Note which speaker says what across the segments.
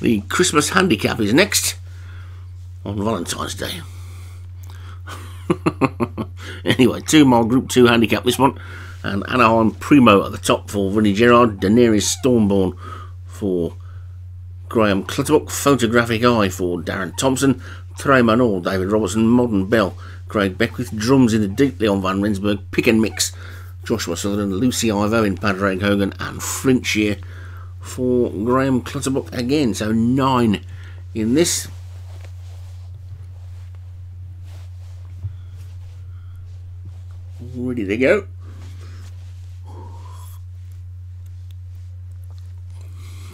Speaker 1: The Christmas Handicap is next on Valentine's Day. anyway, two mile Group 2 handicap this one. And Anaheim Primo at the top for Vinnie Gerard. Daenerys Stormborn for Graham Clutterbuck. Photographic Eye for Darren Thompson. Trey Manor, David Robertson. Modern Bell, Craig Beckwith. Drums in the deep, Leon Van Rensburg. Pick and Mix, Joshua Sutherland. Lucy Ivo in Padraig Hogan. And Flintshire for Graham Clutterbuck again. So nine in this. Ready to go.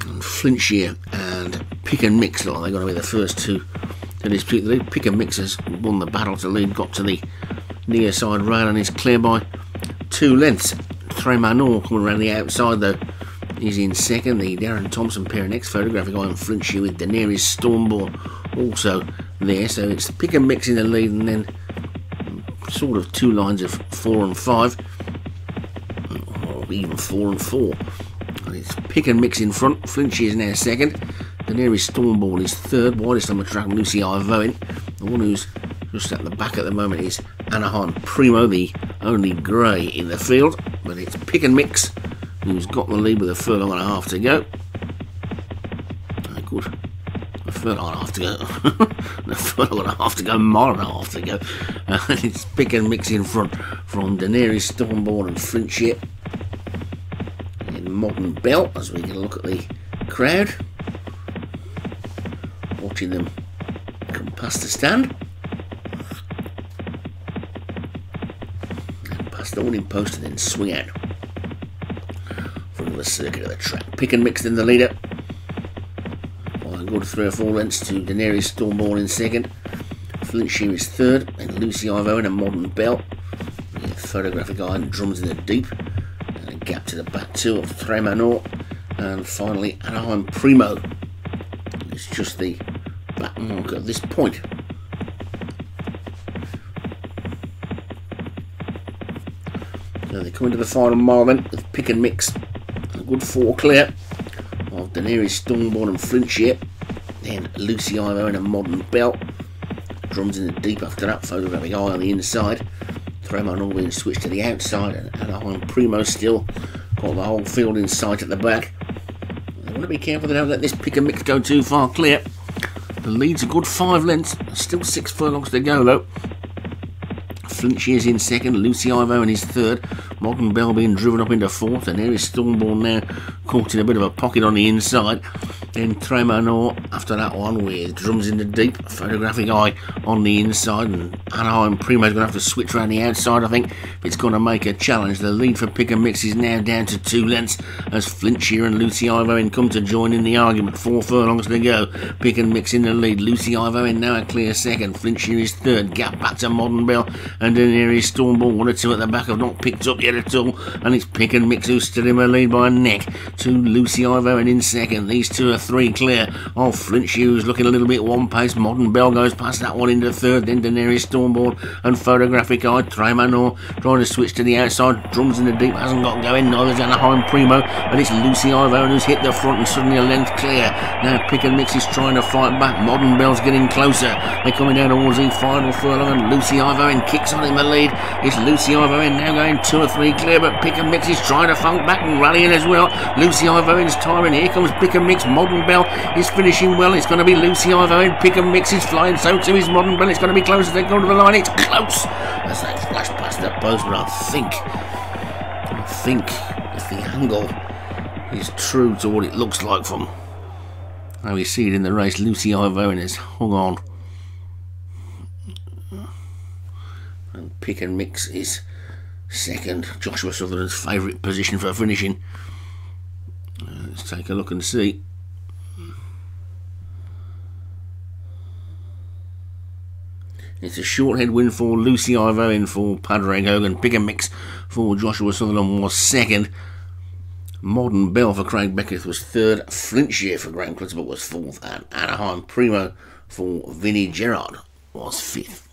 Speaker 1: And Flintshire and Pick and Mix like they're going to be the first two to dispute the lead. Pick and Mix has won the battle to lead, got to the near side rail and is clear by two lengths. Trey Manor coming around the outside though is in second. The Darren Thompson pair next photographic eye on Flintshire with Daenerys Stormborn also there. So it's Pick and Mix in the lead and then sort of two lines of four and five, or even four and four. It's pick and mix in front. Flinchy is now second. Daenerys Stormborn is third. Widest on the track, Lucy Ivoin. The one who's just at the back at the moment is Anaheim Primo, the only grey in the field. But it's pick and mix who's got the lead with a furlong and a half to go. Oh, good furlong and a half to go. a furlong and a half to go, mile and a half to go. Uh, it's pick and mix in front from Daenerys, Stormborn and Flintshire. In Modern Bell, as we get a look at the crowd. Watching them come past the stand. And past the winning post and then swing out. The circuit of the track. Pick and mix in the leader good three or four lengths to Daenerys Stormborn in second. Flintshire is third, and Lucy Ivo in a Modern Bell. Photographic and drums in the deep. And a gap to the back two of Tremanor. And finally Anaheim Primo. It's just the back mark at this point. So they come into the final mile then with pick and mix. Good four clear of Daenerys Stormborn and Flintshire. Then Lucy Ivo in a Modern Bell. Drums in the deep after that, photographic eye on the inside. Tremanor being switched to the outside, and Anaheim Primo still got the whole field in sight at the back. I want to be careful they don't let this pick and mix go too far clear. The lead's a good five lengths, still six furlongs to go though. Flinchy is in second, Lucy Ivo in his third, Modern Bell being driven up into fourth, and there is Stormborn now caught in a bit of a pocket on the inside. Then Tremanor after that one with drums in the deep, photographic eye on the inside, and Anaheim Primo's going to have to switch around the outside, I think, if it's going to make a challenge. The lead for Pick and Mix is now down to two lengths as Flintshire and Lucy Ivo in come to join in the argument. Four furlongs to go. Pick and Mix in the lead. Lucy Ivo in now a clear second. Flintshire is third. Gap back to Modern Bell, and then here is Stormborn. One or two at the back have not picked up yet at all, and it's Pick and Mix who's still in the lead by a neck to Lucy Ivo in second. These two are three clear. Oh, Flintshire's looking a little bit one pace. Modern Bell goes past that one into third. Then Daenerys Stormborn and Photographic Eye. Tremanor trying to switch to the outside. Drums in the deep. Hasn't got going. Neither's Anaheim Primo. And it's Lucy Ivo who's hit the front and suddenly a length clear. Now Pick and Mix is trying to fight back. Modern Bell's getting closer. They're coming down towards the final furlong and Lucy Ivo in kicks on in the lead. It's Lucy Ivo in now going two or three clear. But Pick and Mix is trying to funk back and rallying as well. Lucy Ivo in's tiring. Here comes Pick and Mix. Modern Bell is finishing well. It's going to be Lucy Ivo in. Pick and Mix is flying. So too is Modern Bell. It's going to be close as they go to the line. It's close as they flash past the post. But I think, I think if the angle is true to what it looks like from how we see it in the race, Lucy Ivo has hung on. And Pick and Mix is second. Joshua Sutherland's favourite position for finishing. Uh, let's take a look and see. It's a short head win for Lucy Ivo in for Padraig Hogan. Bigger mix for Joshua Sutherland was second. Modern Bell for Craig Beckwith was third. Flintshire for Graham Clutterbuck was fourth. And Anaheim Primo for Vinnie Gerard was fifth.